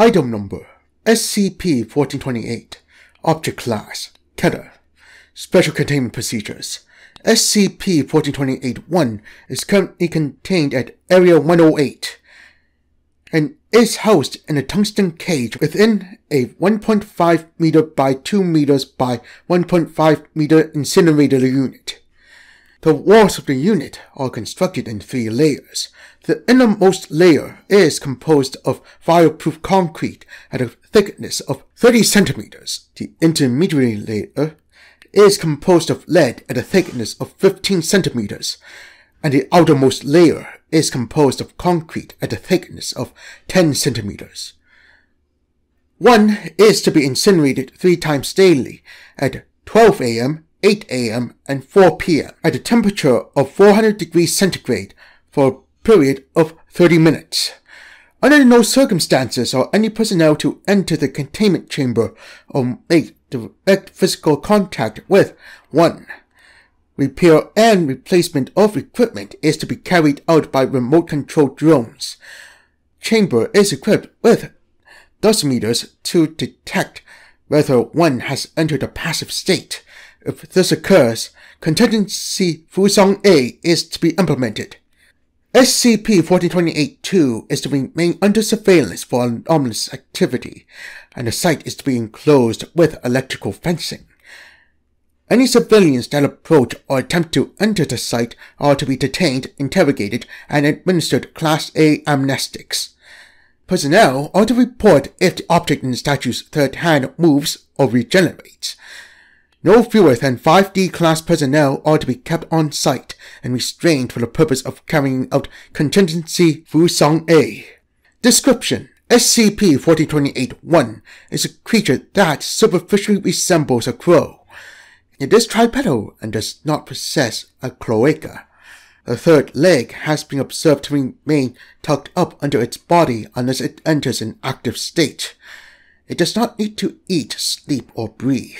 Item number SCP-1428 Object Class Keter Special Containment Procedures SCP-1428-1 is currently contained at Area 108 and is housed in a tungsten cage within a 1.5 meter by 2 meters by 1.5 meter incinerator unit. The walls of the unit are constructed in three layers. The innermost layer is composed of fireproof concrete at a thickness of 30 centimeters. The intermediary layer is composed of lead at a thickness of 15 centimeters, and the outermost layer is composed of concrete at a thickness of 10 centimeters. One is to be incinerated three times daily at 12 a.m., 8 a.m., and 4 p.m. at a temperature of 400 degrees centigrade for a period of 30 minutes. Under no circumstances are any personnel to enter the containment chamber or make direct physical contact with 1. Repair and replacement of equipment is to be carried out by remote controlled drones. Chamber is equipped with dosimeters to detect whether one has entered a passive state. If this occurs, contingency Fusang A is to be implemented. SCP-1428-2 is to remain under surveillance for anomalous activity, and the site is to be enclosed with electrical fencing. Any civilians that approach or attempt to enter the site are to be detained, interrogated, and administered Class A amnestics. Personnel are to report if the object in the statue's third hand moves or regenerates. No fewer than 5D class personnel are to be kept on site and restrained for the purpose of carrying out contingency Fusang A. Description SCP-1428-1 is a creature that superficially resembles a crow. It is tripedal and does not possess a cloaca. The third leg has been observed to remain tucked up under its body unless it enters an active state. It does not need to eat, sleep, or breathe.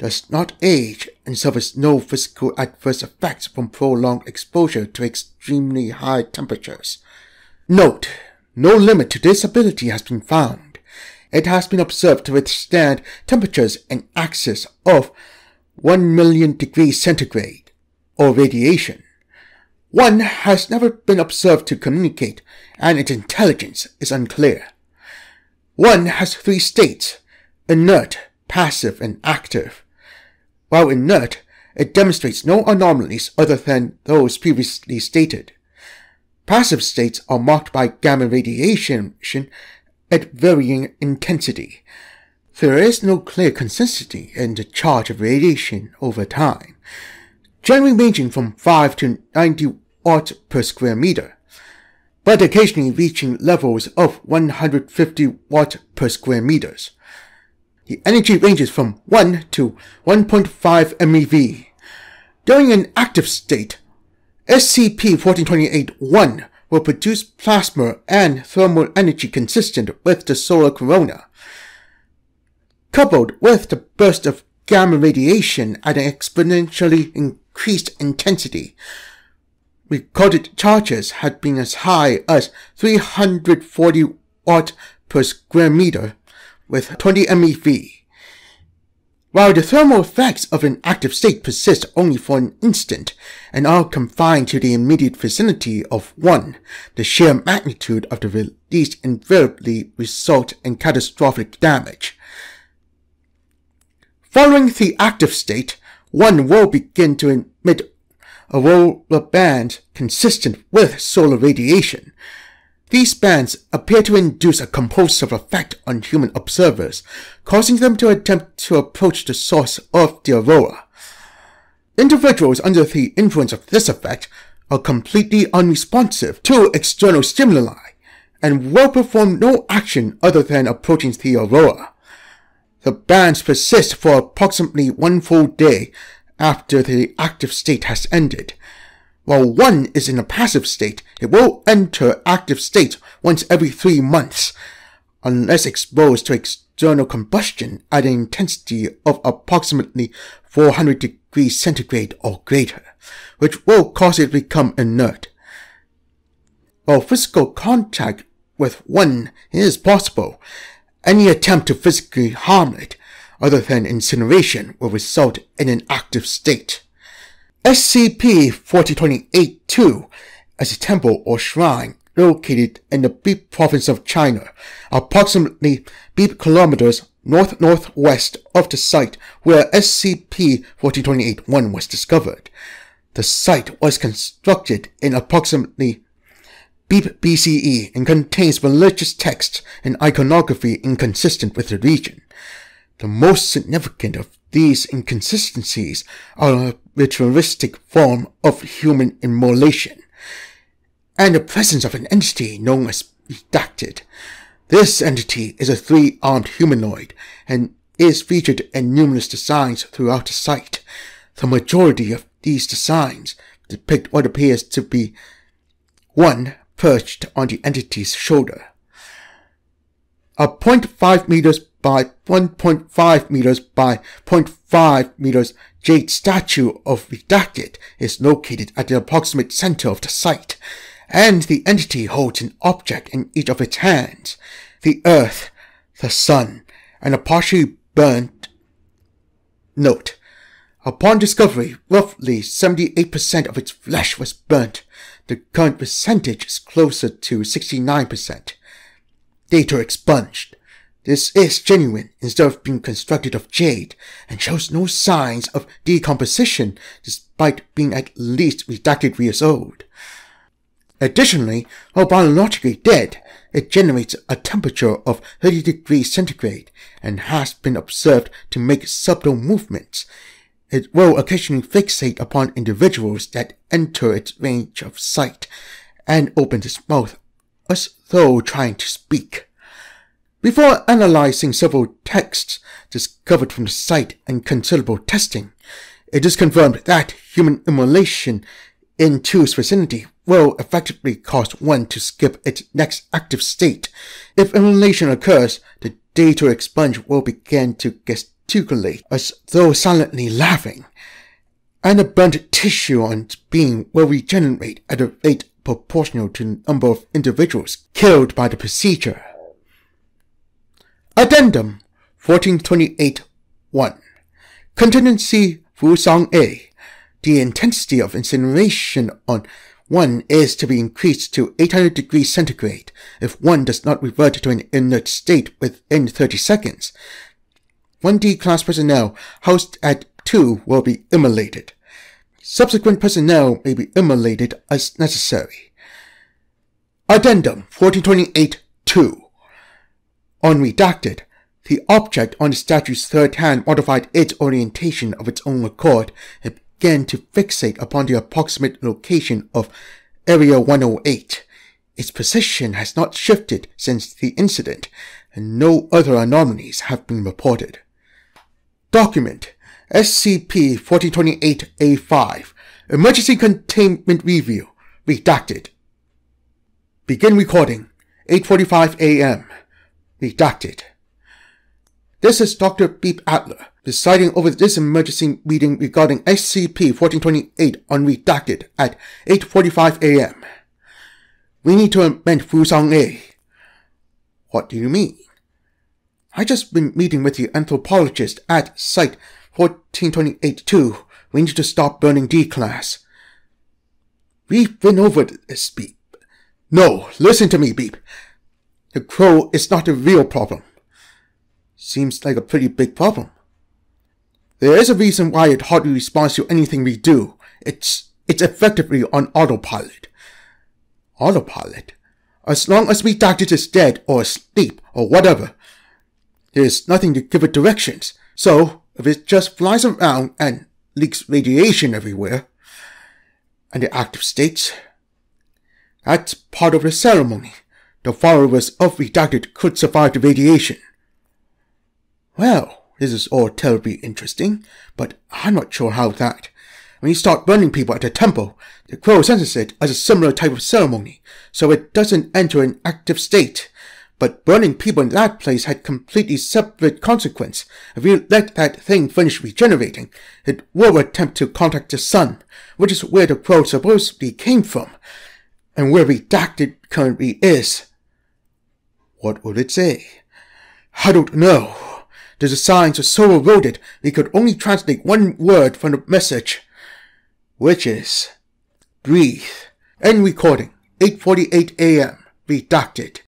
Does not age and suffers no physical adverse effects from prolonged exposure to extremely high temperatures. Note, no limit to this ability has been found. It has been observed to withstand temperatures in excess of 1 million degrees centigrade, or radiation. One has never been observed to communicate, and its intelligence is unclear. One has three states, inert, passive, and active. While inert, it demonstrates no anomalies other than those previously stated. Passive states are marked by gamma radiation at varying intensity. There is no clear consistency in the charge of radiation over time, generally ranging from 5 to 90 watts per square meter, but occasionally reaching levels of 150 watts per square meters. The energy ranges from 1 to 1.5 MeV. During an active state, SCP-1428-1 will produce plasma and thermal energy consistent with the solar corona, coupled with the burst of gamma radiation at an exponentially increased intensity. Recorded charges had been as high as 340 watt per square meter with 20 MeV. While the thermal effects of an active state persist only for an instant and are confined to the immediate vicinity of one, the sheer magnitude of the release invariably result in catastrophic damage. Following the active state, one will begin to emit a auroral band consistent with solar radiation, these bands appear to induce a compulsive effect on human observers, causing them to attempt to approach the source of the aurora. Individuals under the influence of this effect are completely unresponsive to external stimuli and will perform no action other than approaching the aurora. The bands persist for approximately one full day after the active state has ended, while one is in a passive state, it will enter active state once every three months, unless exposed to external combustion at an intensity of approximately 400 degrees centigrade or greater, which will cause it to become inert. While physical contact with one is possible. Any attempt to physically harm it, other than incineration, will result in an active state. SCP-4028-2 is a temple or shrine located in the Beep province of China, approximately Beep kilometers north-northwest of the site where SCP-4028-1 was discovered. The site was constructed in approximately Beep BCE and contains religious texts and iconography inconsistent with the region. The most significant of these inconsistencies are a ritualistic form of human immolation and the presence of an entity known as Redacted. This entity is a three-armed humanoid and is featured in numerous designs throughout the site. The majority of these designs depict what appears to be one perched on the entity's shoulder. A 0.5 meters by 1.5 meters by 0.5 meters jade statue of Redacted is located at the approximate center of the site and the entity holds an object in each of its hands, the earth, the sun, and a partially burnt note. Upon discovery, roughly 78% of its flesh was burnt. The current percentage is closer to 69%. Data expunged. This is genuine instead of being constructed of jade and shows no signs of decomposition despite being at least redacted years old. Additionally, while biologically dead, it generates a temperature of 30 degrees centigrade and has been observed to make subtle movements. It will occasionally fixate upon individuals that enter its range of sight and opens its mouth as though trying to speak. Before analyzing several texts discovered from the site and considerable testing, it is confirmed that human immolation in Two's vicinity will effectively cause one to skip its next active state. If immolation occurs, the data expunge will begin to gesticulate as though silently laughing, and the burnt tissue on its being will regenerate at a rate proportional to the number of individuals killed by the procedure. Addendum 1428-1 Contingency Fusang A The intensity of incineration on one is to be increased to 800 degrees centigrade if one does not revert to an inert state within 30 seconds. 1D class personnel housed at 2 will be immolated. Subsequent personnel may be immolated as necessary. Addendum 1428-2 Unredacted, the object on the statue's third hand modified its orientation of its own accord and began to fixate upon the approximate location of Area 108. Its position has not shifted since the incident, and no other anomalies have been reported. Document SCP-4028-A5 Emergency Containment Review Redacted Begin recording 8.45 a.m. Redacted This is Dr. Beep Adler presiding over this emergency meeting regarding SCP-1428 unredacted at 8.45 a.m. We need to amend Fusang A. What do you mean? I just been meeting with the anthropologist at Site 1428-2. We need to stop burning D-Class. We've been over this, Beep. No, listen to me, Beep. The crow is not a real problem. Seems like a pretty big problem. There is a reason why it hardly responds to anything we do. It's, it's effectively on autopilot. Autopilot? As long as we doubt it is dead or asleep or whatever, there's nothing to give it directions. So, if it just flies around and leaks radiation everywhere, and the active states, that's part of the ceremony. The followers of Redacted could survive the radiation. Well, this is all terribly interesting, but I'm not sure how that. When you start burning people at a temple, the crow senses it as a similar type of ceremony, so it doesn't enter an active state. But burning people in that place had completely separate consequence. If you let that thing finish regenerating, it will attempt to contact the sun, which is where the crow supposedly came from, and where redacted currently is. What would it say? I don't know. The signs are so eroded they could only translate one word from the message, which is breathe. End recording. 8:48 a.m. Redacted.